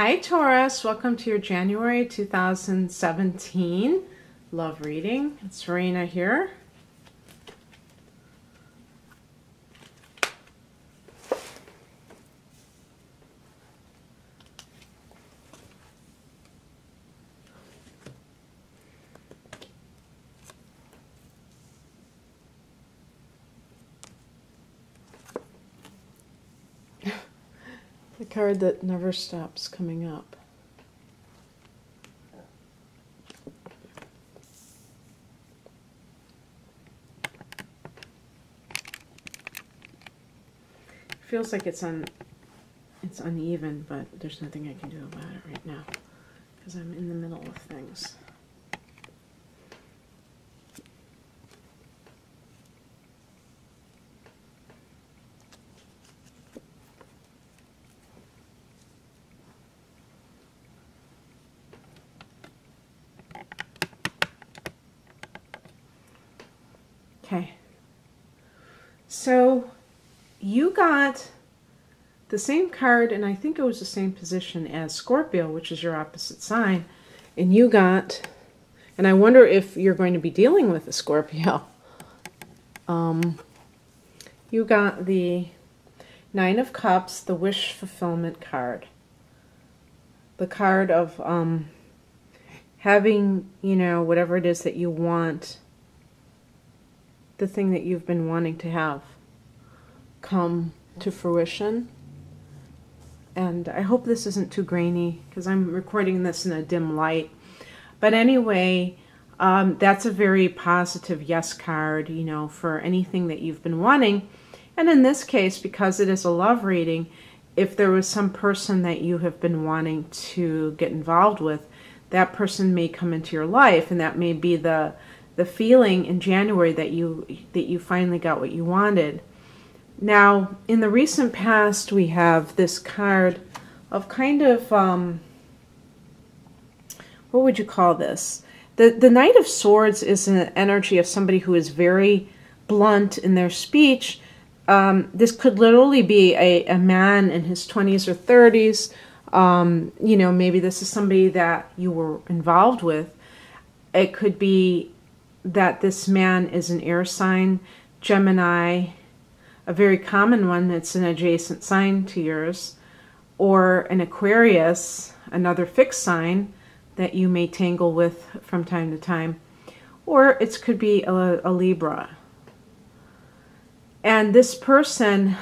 Hi, Taurus. Welcome to your January 2017 love reading. It's Raina here. The card that never stops coming up. feels like it's un it's uneven, but there's nothing I can do about it right now because I'm in the middle of things. Okay. So you got the same card, and I think it was the same position as Scorpio, which is your opposite sign, and you got, and I wonder if you're going to be dealing with a Scorpio. Um, you got the Nine of Cups, the Wish Fulfillment card. The card of um, having, you know, whatever it is that you want the thing that you've been wanting to have come to fruition. And I hope this isn't too grainy because I'm recording this in a dim light. But anyway, um, that's a very positive yes card, you know, for anything that you've been wanting. And in this case, because it is a love reading, if there was some person that you have been wanting to get involved with, that person may come into your life and that may be the the feeling in January that you that you finally got what you wanted. Now, in the recent past, we have this card of kind of um, what would you call this? The the Knight of Swords is an energy of somebody who is very blunt in their speech. Um, this could literally be a, a man in his 20s or 30s. Um, you know, maybe this is somebody that you were involved with. It could be that this man is an air sign, Gemini, a very common one that's an adjacent sign to yours, or an Aquarius, another fixed sign that you may tangle with from time to time, or it could be a, a Libra. And this person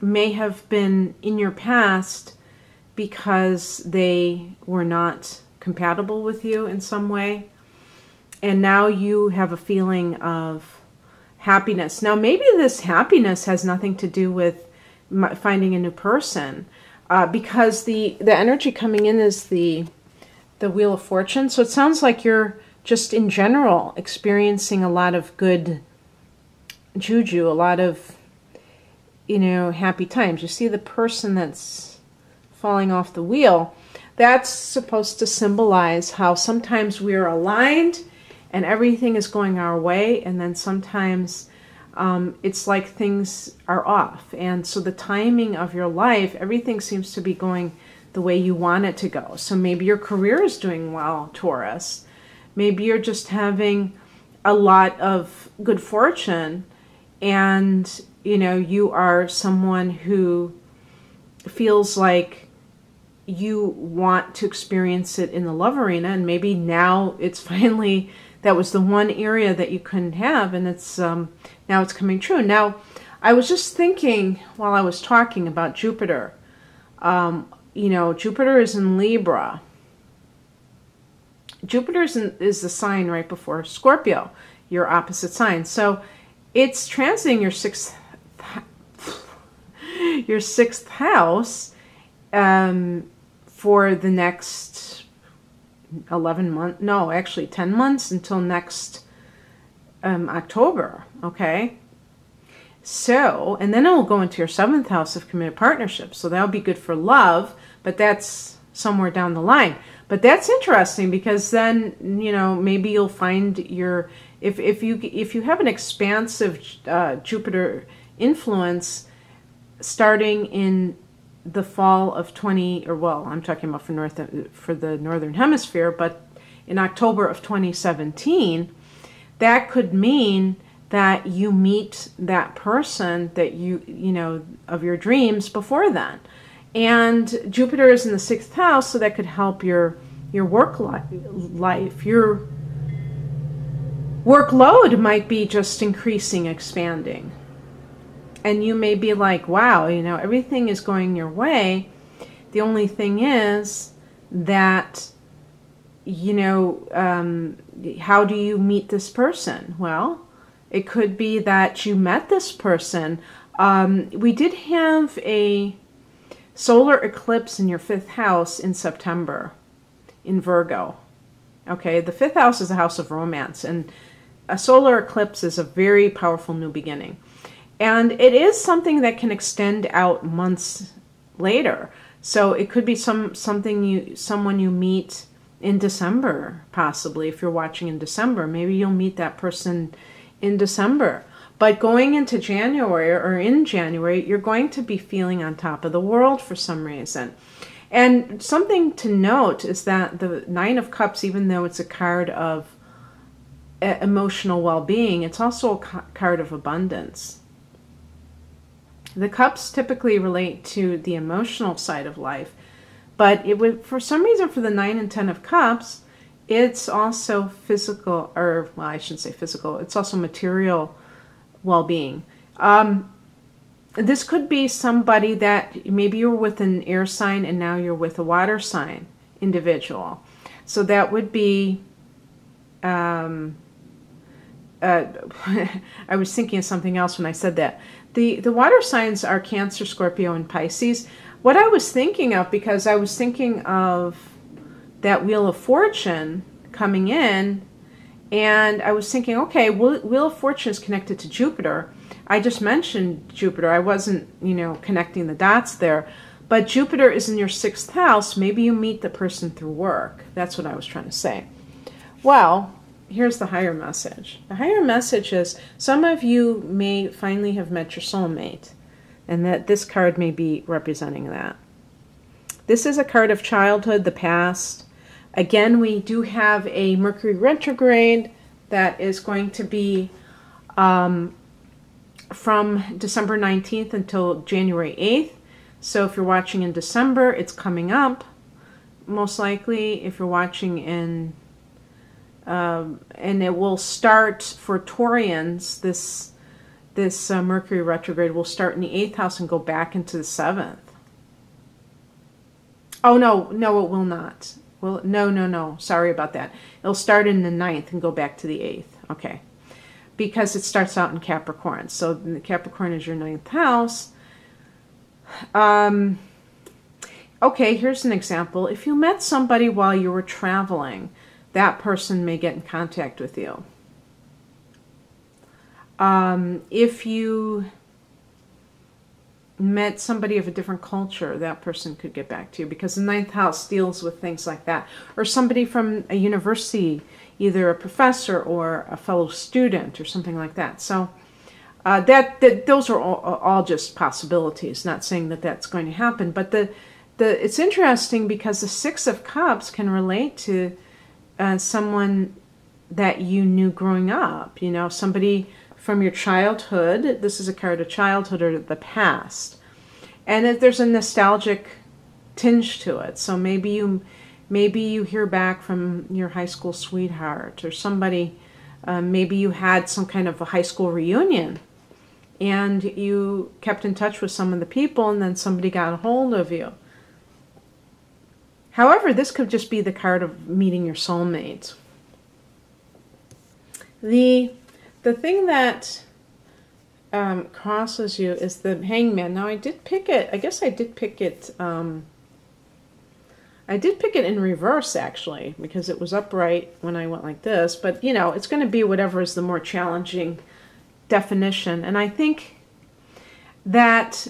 may have been in your past because they were not compatible with you in some way and now you have a feeling of happiness. Now, maybe this happiness has nothing to do with finding a new person, uh, because the the energy coming in is the the Wheel of Fortune. So it sounds like you're just in general experiencing a lot of good juju, a lot of you know happy times. You see the person that's falling off the wheel. That's supposed to symbolize how sometimes we are aligned and everything is going our way and then sometimes um, it's like things are off. And so the timing of your life everything seems to be going the way you want it to go. So maybe your career is doing well taurus. Maybe you're just having a lot of good fortune and you know you are someone who feels like you want to experience it in the love arena and maybe now it's finally that was the one area that you couldn't have, and it's um, now it's coming true. Now, I was just thinking while I was talking about Jupiter. Um, you know, Jupiter is in Libra. Jupiter is, in, is the sign right before Scorpio, your opposite sign. So it's transiting your sixth your sixth house um, for the next 11 months, no, actually 10 months until next um, October, okay? So, and then it will go into your seventh house of committed partnerships. So that'll be good for love, but that's somewhere down the line. But that's interesting because then, you know, maybe you'll find your, if, if you, if you have an expansive uh, Jupiter influence starting in the fall of 20 or well i'm talking about for north for the northern hemisphere but in october of 2017 that could mean that you meet that person that you you know of your dreams before then. And jupiter is in the sixth house so that could help your your work li- life. Your workload might be just increasing expanding and you may be like wow you know everything is going your way the only thing is that you know um, how do you meet this person well it could be that you met this person. Um, we did have a solar eclipse in your fifth house in September in Virgo. Okay, the fifth house is a house of romance, and a solar eclipse is a very powerful new beginning. And it is something that can extend out months later. So it could be some something you someone you meet in December, possibly if you're watching in December. Maybe you'll meet that person in December. But going into January or in January, you're going to be feeling on top of the world for some reason. And something to note is that the Nine of Cups, even though it's a card of emotional well being, it's also a card of abundance. The cups typically relate to the emotional side of life, but it would, for some reason, for the Nine and Ten of Cups, it's also physical, or well, I shouldn't say physical, it's also material well being. Um, this could be somebody that maybe you're with an air sign and now you're with a water sign individual. So that would be, um, uh, I was thinking of something else when I said that. The, the water signs are Cancer, Scorpio, and Pisces. What I was thinking of, because I was thinking of that Wheel of Fortune coming in, and I was thinking, okay, Wheel of Fortune is connected to Jupiter. I just mentioned Jupiter. I wasn't, you know, connecting the dots there. But Jupiter is in your sixth house. Maybe you meet the person through work. That's what I was trying to say. Well, here's the higher message. The higher message is some of you may finally have met your soulmate, and that this card may be representing that. This is a card of childhood, the past, Again, we do have a Mercury retrograde that is going to be um, from December 19th until January 8th. So if you're watching in December, it's coming up. Most likely, if you're watching in, um, and it will start for Taurians, this this uh, Mercury retrograde will start in the eighth house and go back into the seventh. Oh no, no, it will not. Well, no, no, no. Sorry about that. It'll start in the ninth and go back to the eighth. Okay. Because it starts out in Capricorn. So the Capricorn is your ninth house. Um, okay, here's an example. If you met somebody while you were traveling, that person may get in contact with you. Um, if you met somebody of a different culture, that person could get back to you because the ninth house deals with things like that. Or somebody from a university, either a professor or a fellow student or something like that. So uh, that, that those are all, all, just possibilities. Not saying that that's going to happen, but the the it's interesting because the six of cups can relate to uh, someone that you knew growing up. You know, somebody from your childhood. This is a card of childhood or the past. And there's a nostalgic tinge to it. So maybe you maybe you hear back from your high school sweetheart or somebody um, maybe you had some kind of a high school reunion and you kept in touch with some of the people and then somebody got a hold of you. However, this could just be the card of meeting your soulmate. The the thing that um, crosses you is the hangman. Now I did pick it. I guess I did pick it. Um, I did pick it in reverse actually because it was upright when I went like this. But you know, it's going to be whatever is the more challenging definition. And I think that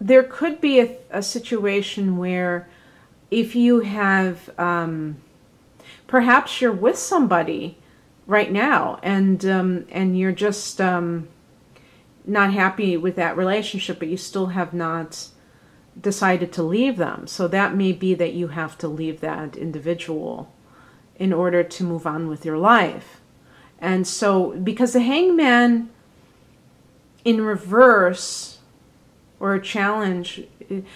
there could be a, a situation where if you have um, perhaps you're with somebody right now, and um, and you're just um, not happy with that relationship, but you still have not decided to leave them. So that may be that you have to leave that individual in order to move on with your life. And so, because the hangman in reverse or a challenge,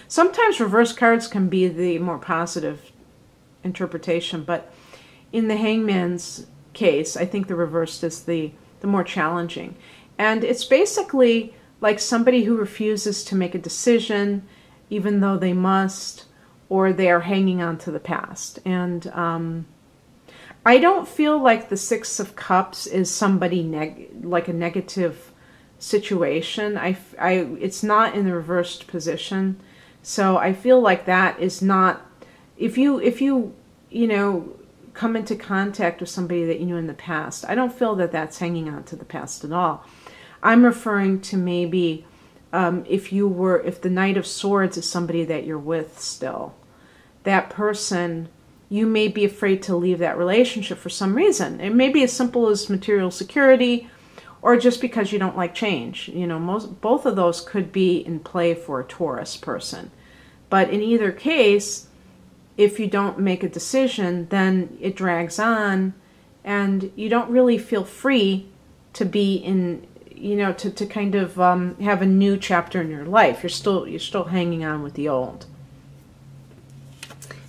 sometimes reverse cards can be the more positive interpretation, but in the hangman's case, I think the reversed is the, the more challenging. And it's basically like somebody who refuses to make a decision even though they must, or they are hanging on to the past. And um, I don't feel like the Six of Cups is somebody like a negative situation. I, I, it's not in the reversed position, so I feel like that is not. If you if you you know come into contact with somebody that you knew in the past, I don't feel that that's hanging on to the past at all. I'm referring to maybe um, if you were if the Knight of Swords is somebody that you're with still, that person you may be afraid to leave that relationship for some reason. It may be as simple as material security or just because you don't like change. You know, most both of those could be in play for a Taurus person. But in either case, if you don't make a decision, then it drags on and you don't really feel free to be in you know to, to kind of um, have a new chapter in your life you're still you're still hanging on with the old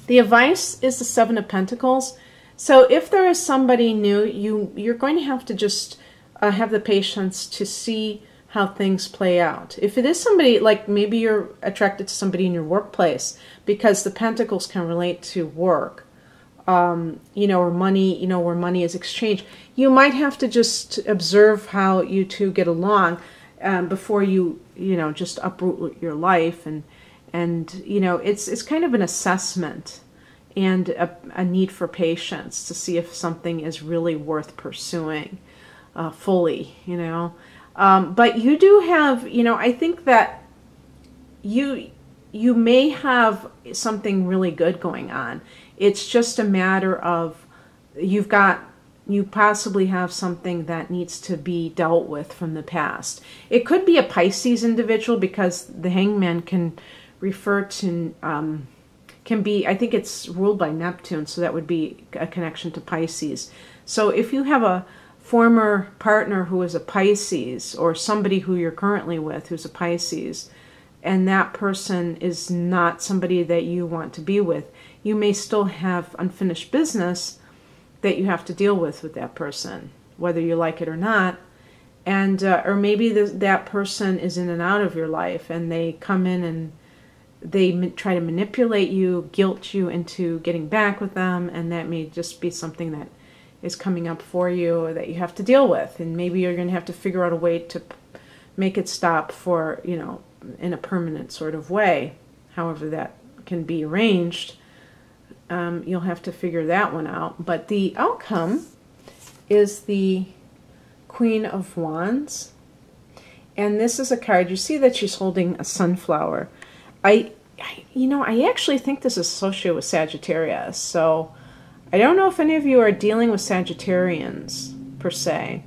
the advice is the Seven of Pentacles. So if there is somebody new, you you're going to have to just have the patience to see how things play out. If it is somebody like maybe you're attracted to somebody in your workplace because the Pentacles can relate to work, um, you know, or money, you know, where money is exchanged, you might have to just observe how you two get along um, before you, you know, just uproot your life and and you know it's it's kind of an assessment and a, a need for patience to see if something is really worth pursuing uh, fully you know um, but you do have you know i think that you you may have something really good going on it's just a matter of you've got you possibly have something that needs to be dealt with from the past. It could be a Pisces individual because the hangman can refer to um, can be I think it's ruled by Neptune, so that would be a connection to Pisces. So if you have a former partner who is a Pisces or somebody who you're currently with who's a Pisces and that person is not somebody that you want to be with, you may still have unfinished business that you have to deal with with that person, whether you like it or not. And uh, or maybe the, that person is in and out of your life, and they come in and they try to manipulate you, guilt you into getting back with them, and that may just be something that is coming up for you that you have to deal with. And maybe you're going to have to figure out a way to make it stop for, you know, in a permanent sort of way, however that can be arranged. Um, you'll have to figure that one out. But the outcome is the Queen of Wands. And this is a card. You see that she's holding a sunflower. I, I, you know, I actually think this is associated with Sagittarius. So I don't know if any of you are dealing with Sagittarians per se.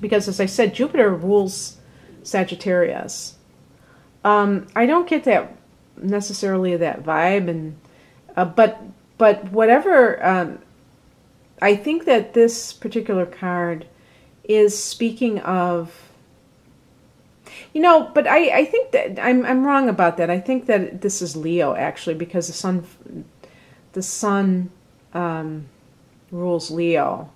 Because as I said, Jupiter rules Sagittarius. Um, I don't get that necessarily that vibe, and uh, but but whatever. Um, I think that this particular card is speaking of you know, but I, I think that I'm I'm wrong about that. I think that this is Leo actually because the sun the sun um, rules Leo.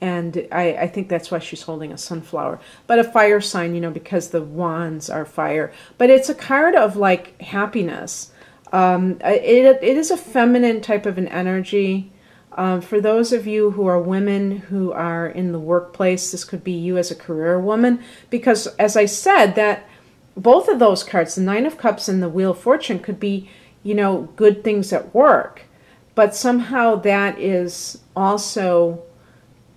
And I, I think that's why she's holding a sunflower. But a fire sign, you know, because the wands are fire. But it's a card of like happiness. Um, it, it is a feminine type of an energy. Um, for those of you who are women who are in the workplace, this could be you as a career woman, because as I said, that both of those cards, the Nine of Cups and the Wheel of Fortune, could be, you know, good things at work, but somehow that is also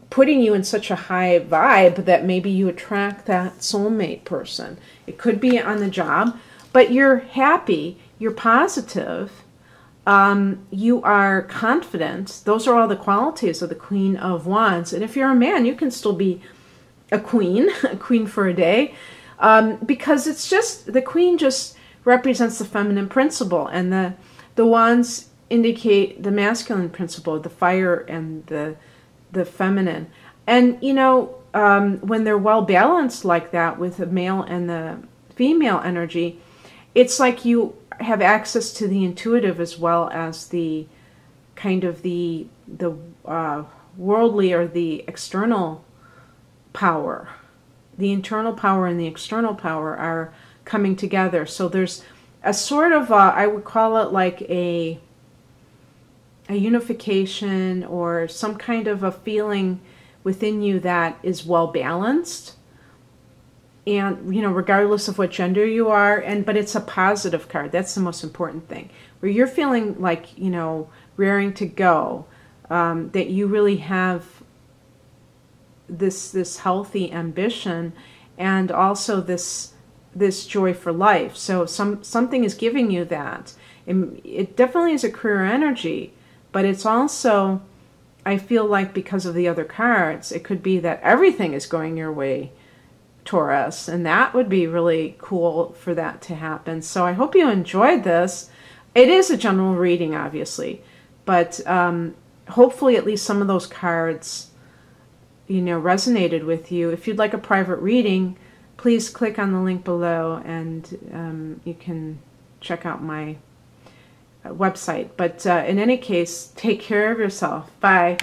putting you in such a high vibe that maybe you attract that soulmate person. It could be on the job, but you're happy, you're positive, um, you are confident. Those are all the qualities of the Queen of Wands. And if you're a man, you can still be a queen, a queen for a day. um, because it's just the queen just represents the feminine principle, and the the wands indicate the masculine principle, the fire and the the feminine. And you know, um, when they're well balanced like that with the male and the female energy, it's like you have access to the intuitive as well as the kind of the the uh, worldly or the external power. The internal power and the external power are coming together. So there's a sort of a, I would call it like a a unification or some kind of a feeling within you that is well balanced and you know regardless of what gender you are and but it's a positive card. That's the most important thing. Where you're feeling like you know raring to go um, that you really have this this healthy ambition and also this this joy for life so some something is giving you that and it definitely is a career energy but it's also, I feel like because of the other cards, it could be that everything is going your way, Taurus, and that would be really cool for that to happen. So I hope you enjoyed this. It is a general reading, obviously, but um, hopefully at least some of those cards, you know, resonated with you. If you'd like a private reading, please click on the link below and um, you can check out my website. But uh, in any case, take care of yourself. Bye.